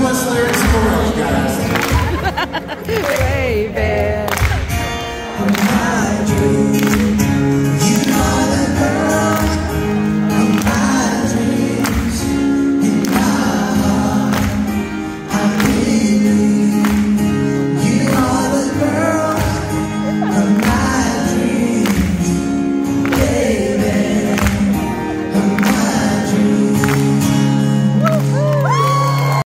Whistler